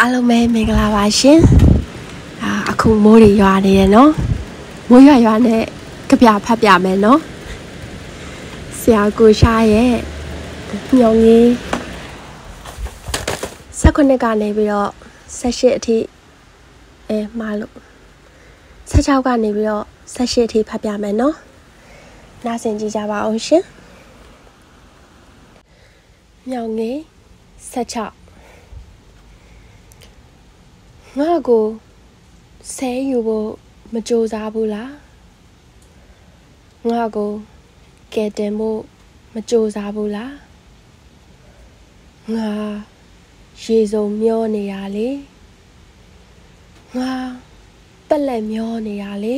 အားလုံးပဲမင်္ဂလာပါရှင်အာအခုမိုးတွေရွာနေတယ်နော်မိုးရွာရွာနဲ့ကြပြဖတ်ပြမယ်နော်ဆရာကိုရှားရဲ့ညောင်ကြီး16ကနေပြီးတော့18အထိအဲမှားလို့16ကနေပြီးတော့18အထိဖတ်ပြမယ်နော်နားဆင်ကြည့်ကြပါအောင်ရှင်ညောင်ကြီး16 ငါ့ကိုဆဲယူဖို့မကြိုးစားဘူးလားငါ့ကိုကဲတင်ဖို့မကြိုးစားဘူးလားငါရေစုံမျောနေရလေငါပက်လက်မျောနေရလေ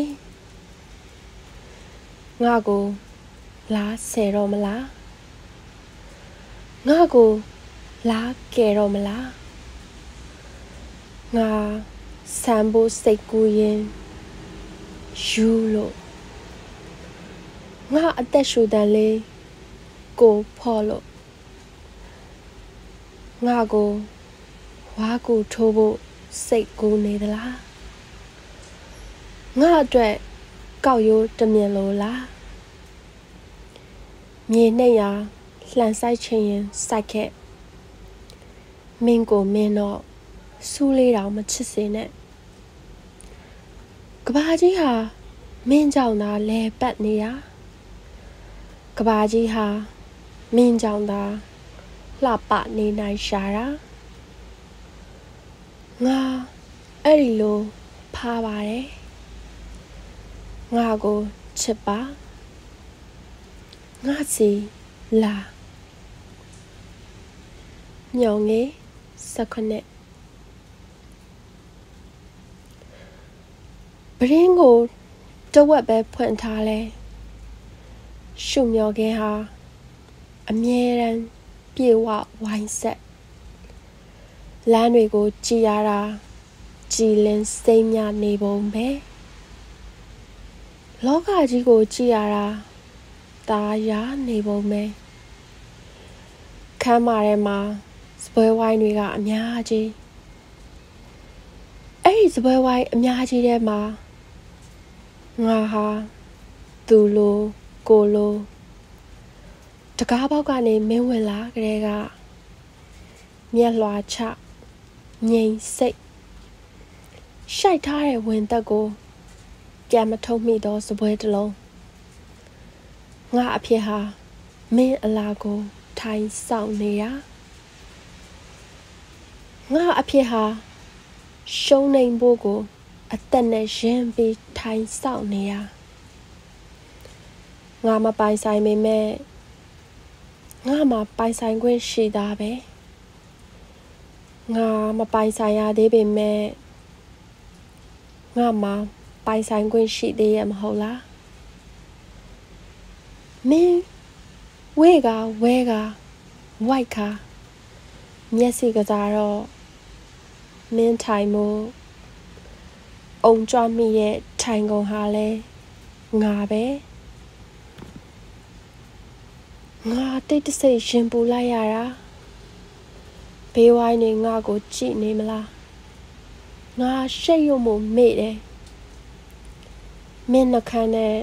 ငါကိုလားဆဲတော့မလားငါကိုလားကဲတော့မလား ငါဆမ်ဖို့စိတ်ကူးရင်ယူလို့ငါအသက်ရှူတန်လေးကိုဖော်လို့ငါကိုဝါကူထိုးဖို့စိတ်ကူးနေသလားငါအတွက်ကောက်ရိုးတမြင်လို့လားမြေနှိပ်ရာလှန်ဆိုင်ချင်ရင်စိုက်ခဲ့မင်းကိုမင်းတော့ စူးလေးတောင်မချစ်စေနဲ့ကဘာကြီးဟာမင်းကြောင့်သာလဲပတ်နေတာကဘာကြီးဟာမင်းကြောင့်သာလှပနေနိုင်ရှာတာငါအဲ့ဒီလိုဖားပါတယ်ငါကိုချစ်ပါငါစီလာညောင်ငယ်၁၇ ပရင်းကိုတဝက်ပဲဖွင့်ထားလဲရှုမျောခင်းဟာအမြဲတမ်းပြေဝဝိုင်းဆက်လမ်းတွေကိုကြည်ရတာကြည်လင်စိမ့်မြနေပုံပဲလောကကြီးကိုကြည်ရတာตาရနေပုံပဲခမ်းမာထဲမှာစပွဲဝိုင်းတွေကအများကြီးအဲ့ဒီစပွဲဝိုင်းအများကြီးထဲမှာ ငါဟာသူလိုကိုလိုတကားပေါက်ကနေမင်းဝင်လာကလေးကမျက်လွှာချငိမ်စိတ်ရှိုက်ထားတဲ့ဝင်သက်ကိုပြန်မထုတ်မိတော့စပွဲတစ်လုံးငါအဖြစ်ဟာမင်းအလားကိုထိုင်ဆောင်နေရငါအဖြစ်ဟာရှုံးနေဖို့ကို အသက်နဲ့ရင်ပြီးထိုင်ဆောက်နေရငါမပိုင်ဆိုင်မိမဲ့ငါမှပိုင်ဆိုင်ခွင့်ရှိတာပဲငါမပိုင်ဆိုင်ရသေးပေမဲ့ငါမှပိုင်ဆိုင်ခွင့်ရှိသေးရမဟုတ်လားမင်းဝဲကဝဲကဝိုက်ခါမျက်စိကစားတော့မင်းထိုင်မို့ အုံကြွမိရဲ့ထိုင်ကုန်ဟာလဲငါပဲငါတိတ်တဆိတ်ရှင်ပူလိုက်ရတာဘေးဝိုင်းနေငါကိုကြည့်နေမလားငါရှက်ရွံ့မှုမေ့တယ်မင်းနှခမ်းနဲ့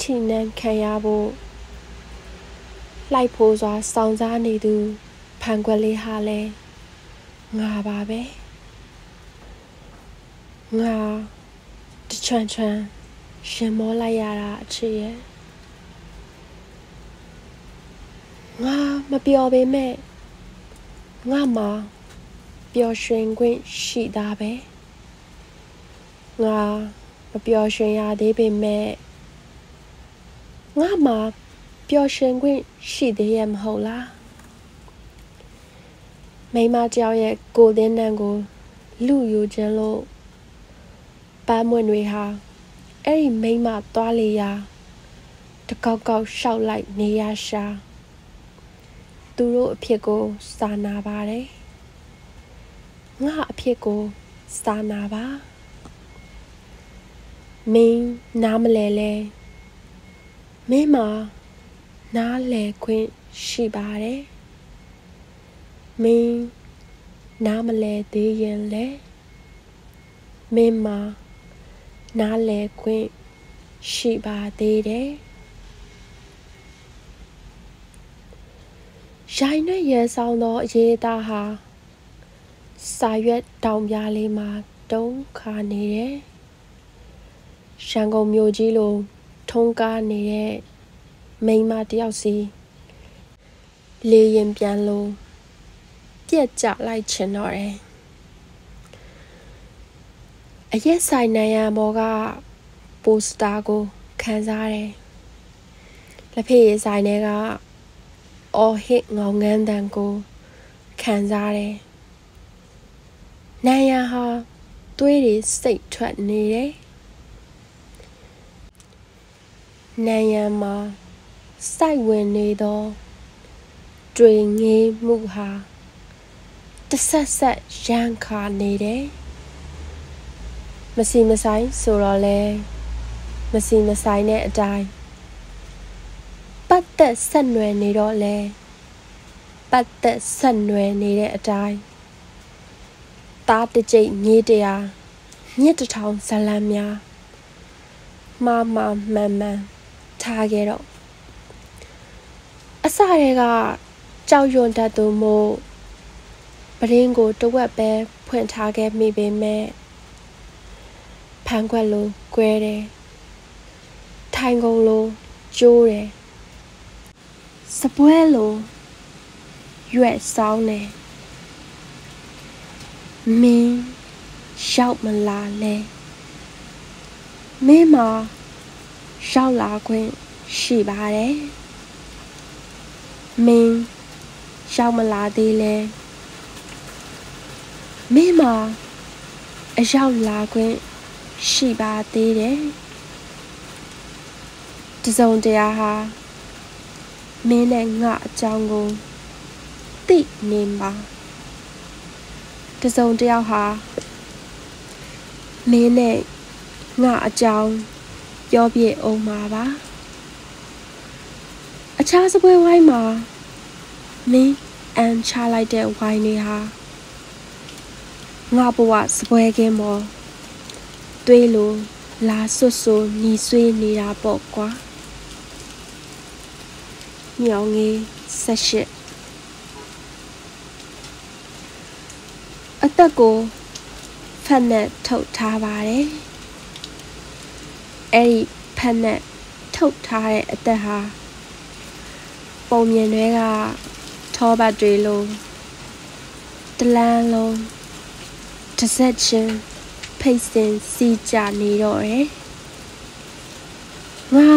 ထိနှံခံရဖို့လိုက်ဖို့စွာစောင်းစားနေသူဖန်ခွက်လေးဟာလဲငါပါပဲ ငါတချွန်ချွန်ရှင်မောလိုက်ရတာအချစ်ရဲ့ငါမပျော်ပေမဲ့ငါမှာပျော်ရွှင်ခွင့်ရှိတာပဲငါမပျော်ရွှင်ရသေးပေမဲ့ငါမှာပျော်ရွှင်ခွင့်ရှိသေးရဲ့မဟုတ်လားမိမကြောက်ရဲ့ကိုသင်းနှံကိုလူယူခြင်းလို့ ပန်းမွင့်တွေဟာအဲ့ဒီမိမသွားလေရာတကောက်ကောက်ရှောက်လိုက်နေရရှာသူတို့အဖြစ်ကိုစာနာပါတယ်ငါအဖြစ်ကိုစာနာပါမင်းနားမလဲလဲမင်းမနားလဲခွင့်ရှိပါတယ်မင်းနားမလဲသေးရင်လဲမင်းမ နားလဲခွင့်ရှိပါသေးတယ်ရိုင်းနဲ့ရဲဆောင်သောအရေးသားဟာစာရွက်တောင်ပြားလေးမှာတုံးခါနေတယ်ရန်ကုန်မြို့ကြီးလိုထုံးကားနေတဲ့မိန်းမတယောက်စီလေရင်ပြန်လို့ပြက်ကြလိုက်ချင်တော့တယ် အရက်ဆိုင်နိုင်ရမော်ကပိုစတာကိုခံစားတယ်လက်ဖေးရဆိုင်တွေကအော်ဟစ်ငေါငန်းတန်ကိုခံစားတယ်နိုင်ရဟာသွေးတွေစိတ်ထွက်နေတယ်နိုင်ရမှာစိုက်ဝင်နေသောတွေငေးမှုဟာတဆက်ဆက်ရန်ခါနေတယ် မစီမဆိုင်ဆိုတော့လဲမစီမဆိုင်တဲ့အတိုင်းပတ်သက်ဆက်နွယ်နေတော့လဲပတ်သက်ဆက်နွယ်နေတဲ့အတိုင်းသားတကြိတ်မြေးတရားမြစ်တထောင်ဇလံများမမမှန်မှန်ထားခဲ့တော့အစတွေကကြောက်ရွံ့တတ်သူမို့ပရင်းကိုတဝက်ပဲဖွင့်ထားခဲ့မိပေမဲ့ ဖန်ခွက်လိုကွဲတယ်ထိုင်ကုန်လိုကျိုးတယ်စပွဲလိုရွက်ဆောင်တယ်မင်းရောက်မလာလဲမင်းမရောက်လာခွင့်ရှိပါတယ်မင်းရောက်မလာသေးလဲမင်းမအရောက်လာခွင့် ရှိပါသေးတယ်တစုံတရာဟာမင်းနဲ့ငါအကြောင်းကိုသိနေမှာတစုံတယောက်ဟာမင်းနဲ့ငါအကြောင်းပြောပြအောင်ပါပါအခြားစပွဲဝိုင်းမှာမင်းအန်ချလိုက်တဲ့ဝိုင်းတွေဟာငါဘဝစပွဲကင်းမော် သွေးလိုလာဆွတ်ဆိုညီဆွေးနေတာပေါ့ကွာမြောင်ငေးဆက်ရှစ်အသက်ကိုဖက်နဲ့ထုတ်ထားပါတယ်အဲ့ဒီဖက်နဲ့ထုတ်ထားတဲ့အသက်ဟာပုံမြင်တွေကထောပတ်တွေလိုတလန်းလုံးတစ်ဆက်ချင်း ဖိတ်စင်စီကြနေတော့တယ်ငါ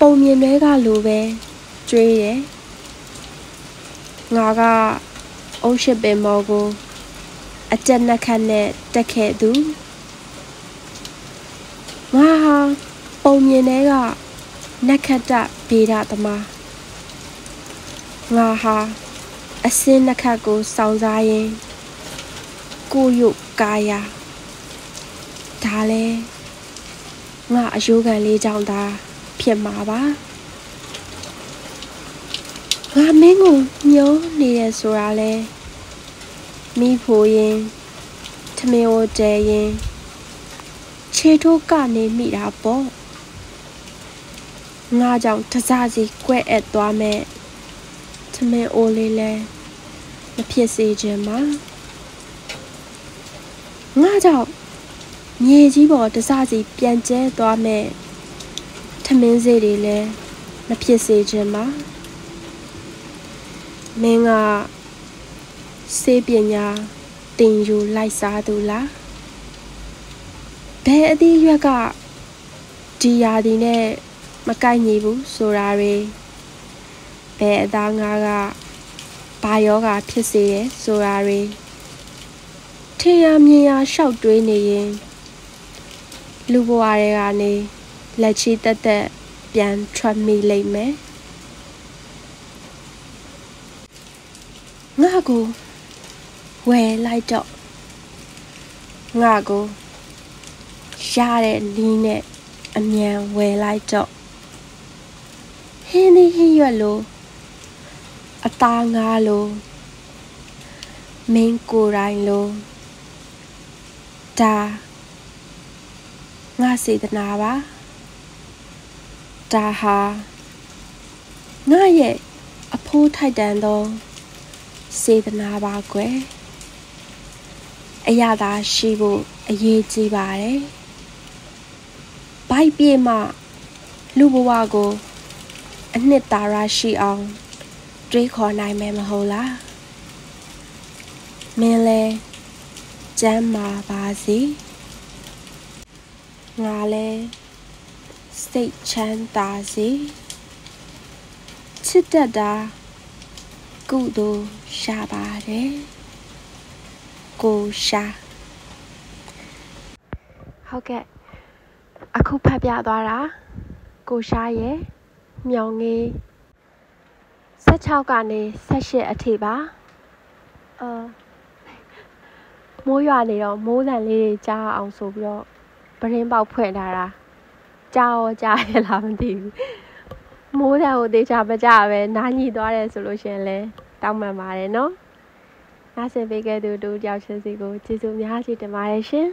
ပုံမြင်တွေကလိုပဲကျွေးတယ်ငါကအုံးရှိပင်မော်ကိုအကြက်နှက်ခတ်နဲ့တက်ခဲ့သူငါဟာပုံမြင်တွေကနက်ခတ်တဗေဒသမားငါဟာအစင်းနှက်ခတ်ကိုစောင်းစားရင်ကိုယုကာယာ ဒါလဲငါအယိုးကန်လေးကြောင့်သာဖြစ်မှာပါငါမင်းကိုညှိုးနေရဆိုတာလဲမိဖို့ရင်ထမင်းဝတဲရင်ခြေထိုးကနေမိတာပေါ့ငါကြောင့်တစားစီကွဲ့အပ်သွားမဲ့ထမင်းအိုးလေးလဲမဖြစ်စေခြင်းပါငါကြောင့် မြေကြီးပေါ်တစားစီပြန်ကျဲသွားမဲ့ထမင်းစေးတွေလဲမဖြစ်စေခြင်းပါမင်းကစေပညာတင်ယူလိုက်စားသူလားဘယ်အသည့်ရွက်ကဒီယာဒီနဲ့မကိုက်ညီဘူးဆိုတာတွေဘယ်အသားငါးကဘာယောဂဖြစ်စေတယ်ဆိုတာတွေထင်ရမြင်ရရှောက်တွေးနေရင် လူဘဝတွေကနေလက်ချီတက်တက်ပြန်ထွက်မိလိမ့်မယ်ငါကိုဝယ်လိုက်တော့ငါကိုရတဲ့နီးနဲ့အမြန်ဝယ်လိုက်တော့ဟင်းဒီဟင်းရွက်လိုအသားငါလိုမင်းကိုယ်တိုင်လိုဒါ ငါစေတနာပါဒါဟာငါရဲ့အဖိုးထိုက်တန်သောစေတနာပါကွယ်အရသာရှိဖို့အရေးကြီးပါတယ်ဘိုက်ပြေမှလူဘဝကို အနှစ်သာရရှိအောင်တွေးခေါ်နိုင်မယ်မဟုတ်လားမင်းလဲကျမ်းမာပါစေ ငါလဲစိတ်ချမ်းသာစေချစ်တတ်တာကုသိုလ်ရှာပါတယ်ကိုရှာဟုတ်ကဲ့အခုဖတ်ပြသွားတာကိုရှာရဲ့မြောင်ငေး16ကနေ18အထိပါအာမိုးရွာနေတော့မိုးတန်လေးတွေကြားအောင်ဆိုပြီးတော့ ပရင်းပေါက်ဖွင့်ထားတာကြားရောကြားရလားမသိဘူးမိုးတန်ကိုတေချာမကြပဲနားညှိသွားတယ်ဆိုလို့ရှင်လဲတောင်းပန်ပါတယ်နော်နားဆင်ပေးခဲ့သူတို့ကြောက်ချင်းစီကိုကျေးဇူးများကြီးတင်ပါတယ်ရှင်